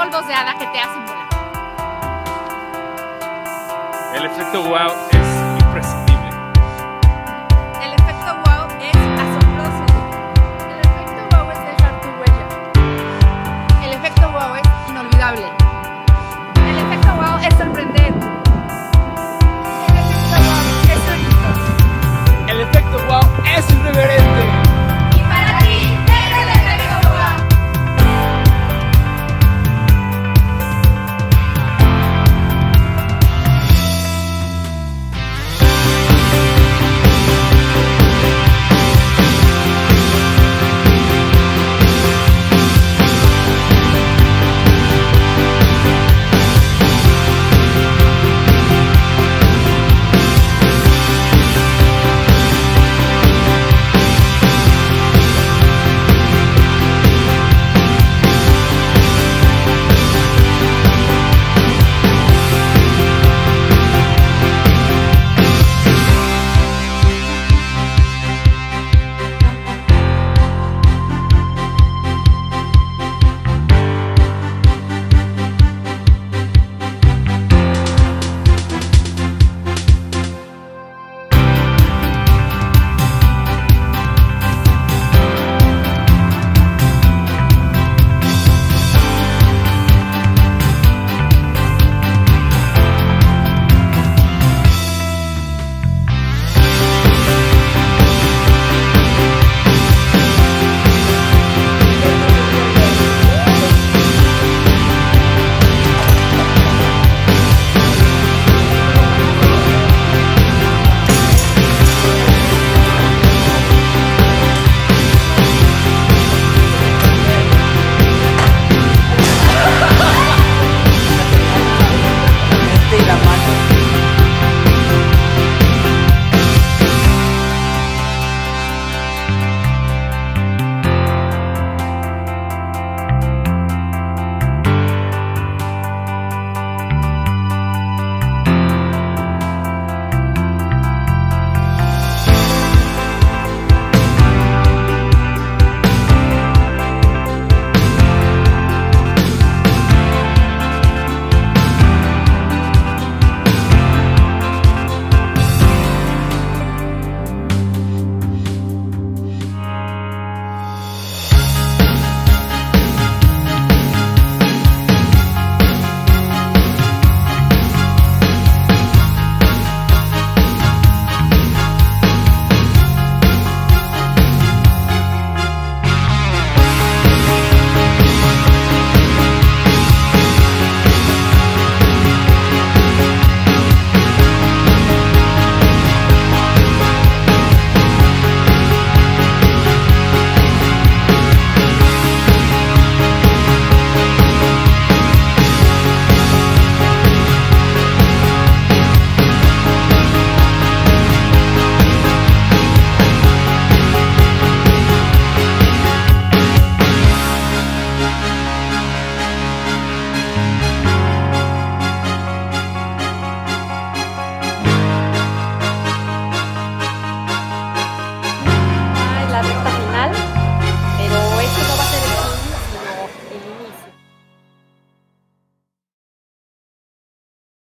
polvos de hada que te hacen volar. El efecto wow es imprescindible.